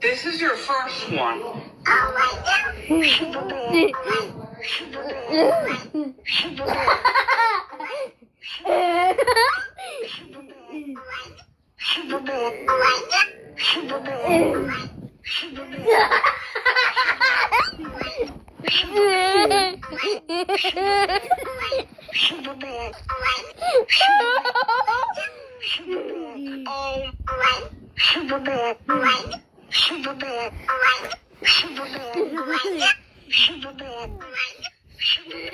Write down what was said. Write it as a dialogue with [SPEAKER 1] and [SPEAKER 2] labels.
[SPEAKER 1] This is your first one. oh. Superman. Superman. Superman. Superman.